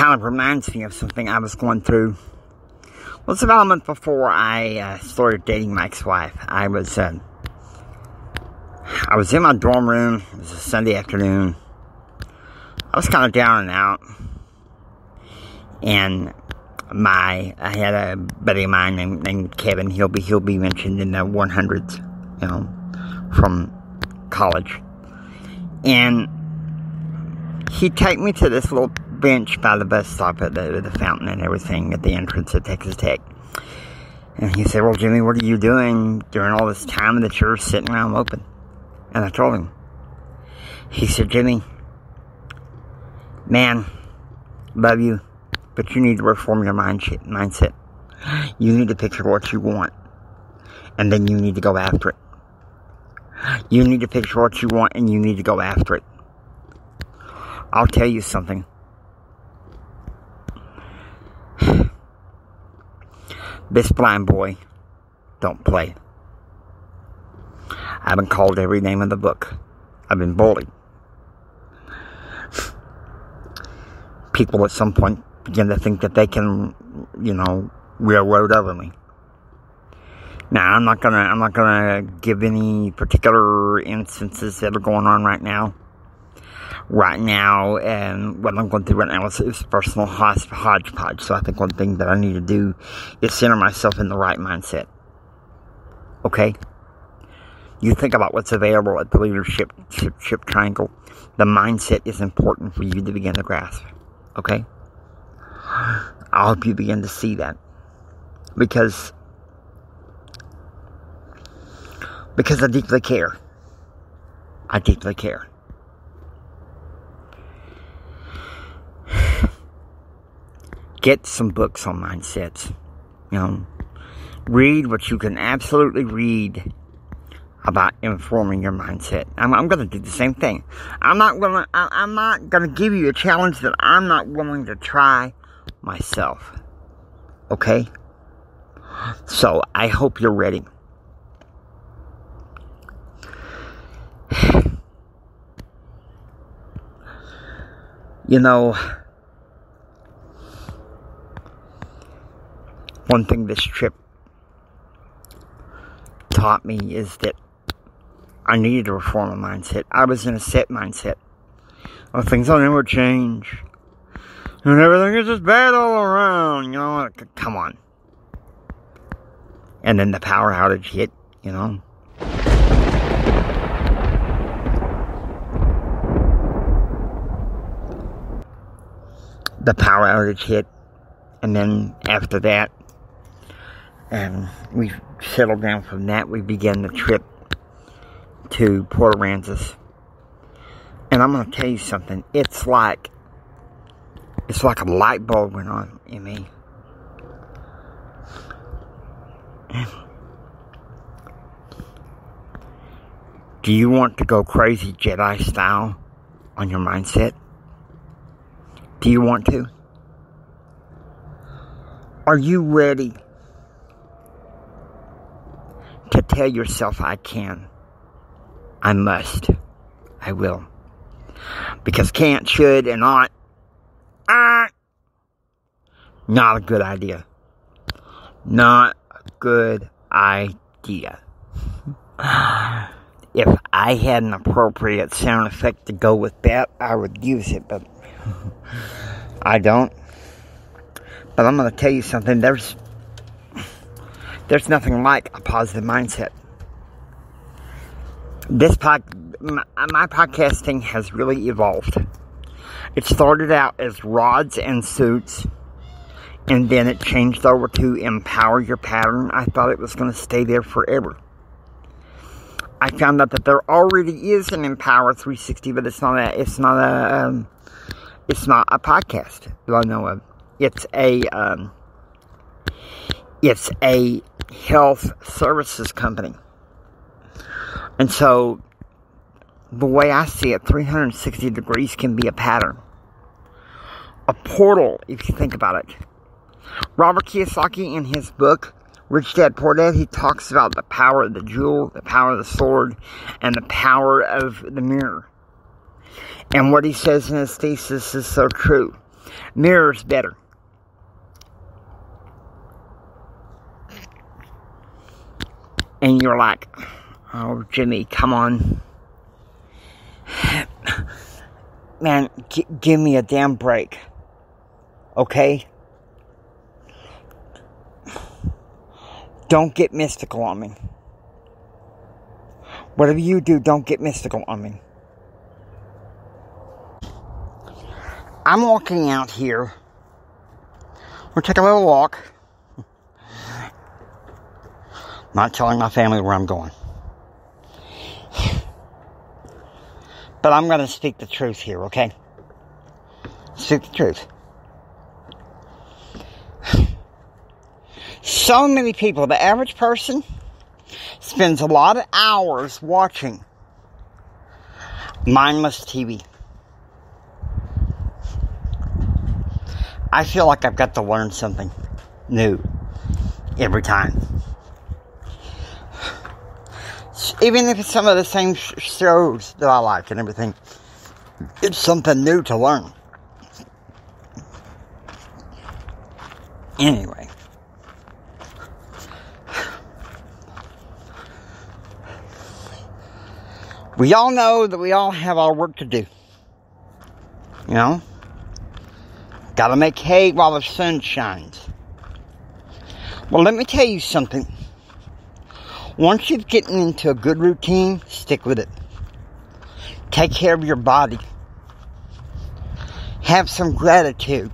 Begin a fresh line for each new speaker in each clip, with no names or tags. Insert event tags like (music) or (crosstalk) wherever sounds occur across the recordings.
kind of reminds me of something I was going through. Well, it's about a month before I uh, started dating my ex-wife. I was, uh, I was in my dorm room. It was a Sunday afternoon. I was kind of down and out, and my I had a buddy of mine named, named Kevin. He'll be he'll be mentioned in the 100s, you know, from college, and he take me to this little bench by the bus stop at the, the fountain and everything at the entrance of Texas Tech. And he said, Well, Jimmy, what are you doing during all this time that you're sitting around open? And I told him. He said, Jimmy, man, love you, but you need to reform your mind mindset. You need to picture what you want, and then you need to go after it. You need to picture what you want, and you need to go after it. I'll tell you something. This blind boy don't play. I've been called every name in the book. I've been bullied. People at some point begin to think that they can, you know, railroad over me. Now, I'm not gonna, I'm not gonna give any particular instances that are going on right now right now, and what I'm going through right now is, is personal hodgepodge. So I think one thing that I need to do is center myself in the right mindset. Okay? You think about what's available at the leadership ship, ship triangle. The mindset is important for you to begin to grasp. Okay? I hope you begin to see that. Because because I deeply care. I deeply care. Get some books on mindsets. You know, read what you can absolutely read about informing your mindset. I'm, I'm going to do the same thing. I'm not to. I'm not going to give you a challenge that I'm not willing to try myself. Okay. So I hope you're ready. (sighs) You know one thing this trip taught me is that I needed to reform my mindset. I was in a set mindset. Well, things will never change. And everything is just bad all around, you know. Come on. And then the power outage hit, you know. The power outage hit. And then after that, and we settled down from that. We began the trip to Port Aransas. And I'm going to tell you something. It's like, it's like a light bulb went on in me. Do you want to go crazy Jedi style on your mindset? Do you want to? Are you ready to tell yourself I can. I must. I will. Because can't, should, and ought, ah, not a good idea. Not a good idea. (sighs) if I had an appropriate sound effect to go with that, I would use it, but (laughs) I don't. But I'm going to tell you something. There's there's nothing like a positive mindset. This pod, my, my podcasting has really evolved. It started out as rods and suits, and then it changed over to empower your pattern. I thought it was going to stay there forever. I found out that there already is an Empower 360, but it's not a, it's not a, um, it's not a podcast that I know of. It's a, um, it's a health services company. And so, the way I see it, 360 degrees can be a pattern. A portal, if you think about it. Robert Kiyosaki, in his book, Rich Dad Poor Dad, he talks about the power of the jewel, the power of the sword, and the power of the mirror. And what he says in his thesis is so true. Mirror's better. And you're like, oh, Jimmy, come on. Man, g- give me a damn break. Okay? Don't get mystical on me. Whatever you do, don't get mystical on me. I'm walking out here. We're taking a little walk. Not telling my family where I'm going. But I'm going to speak the truth here, okay? Speak the truth. So many people, the average person spends a lot of hours watching mindless TV. I feel like I've got to learn something new every time. Even if it's some of the same shows that I like and everything, it's something new to learn. Anyway. We all know that we all have our work to do. You know? Gotta make hay while the sun shines. Well, let me tell you something. Once you've gotten into a good routine, stick with it. Take care of your body. Have some gratitude.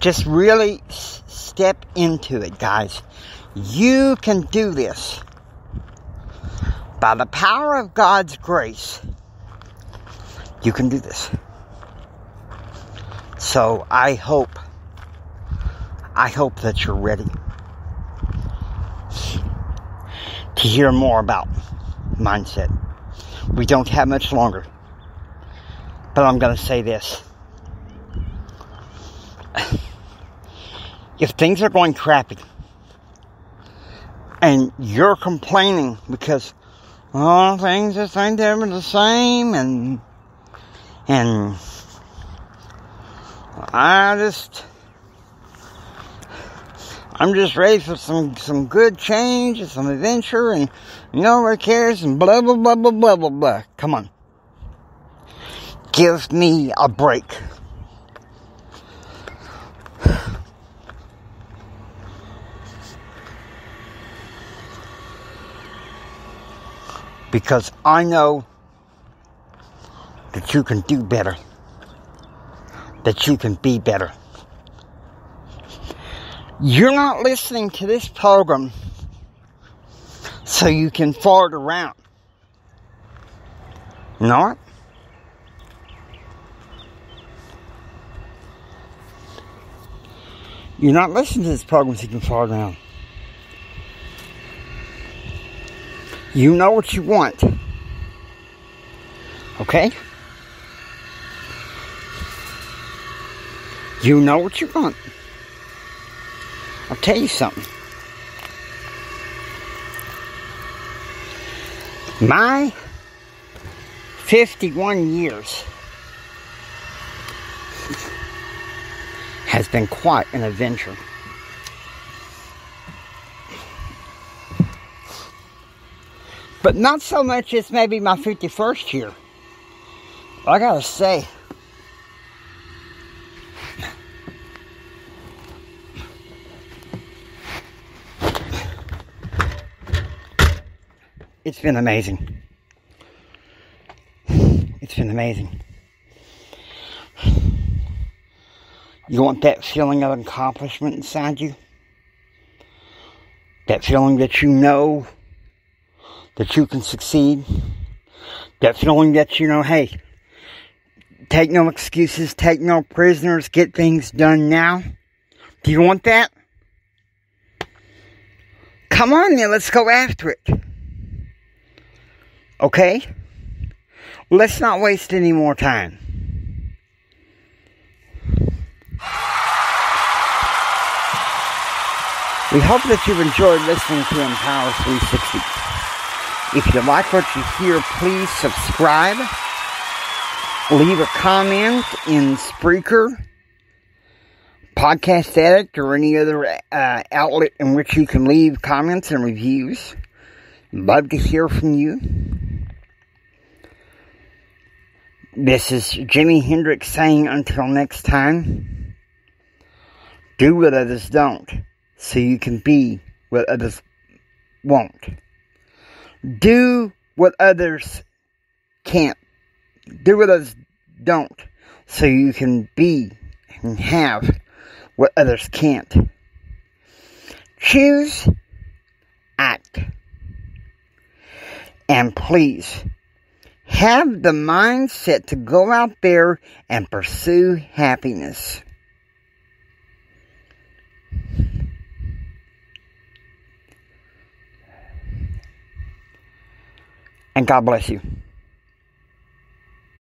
Just really step into it, guys. You can do this. By the power of God's grace, you can do this. So I hope, I hope that you're ready to hear more about mindset. We don't have much longer. But I'm going to say this. If things are going crappy and you're complaining because all oh, things just ain't ever the same and and I just I'm just ready for some some good change and some adventure and nobody cares and blah blah blah blah blah blah blah. Come on. Give me a break. Because I know that you can do better that you can be better. You're not listening to this program so you can fart around. Not. You're not listening to this program so you can fart around. You know what you want. Okay? You know what you want. I'll tell you something. My 51 years has been quite an adventure. But not so much as maybe my 51st year. I gotta say, It's been amazing. It's been amazing. You want that feeling of accomplishment inside you? That feeling that you know that you can succeed? That feeling that you know, hey, take no excuses, take no prisoners, get things done now? Do you want that? Come on then, let's go after it. Okay? Let's not waste any more time. We hope that you've enjoyed listening to Empower 360. If you like what you hear, please subscribe. Leave a comment in Spreaker Podcast Addict or any other uh, outlet in which you can leave comments and reviews. Love to hear from you. This is Jimmy Hendrick saying until next time, do what others don't so you can be what others won't. Do what others can't. Do what others don't so you can be and have what others can't. Choose, act, and please have the mindset to go out there and pursue happiness. And God bless you.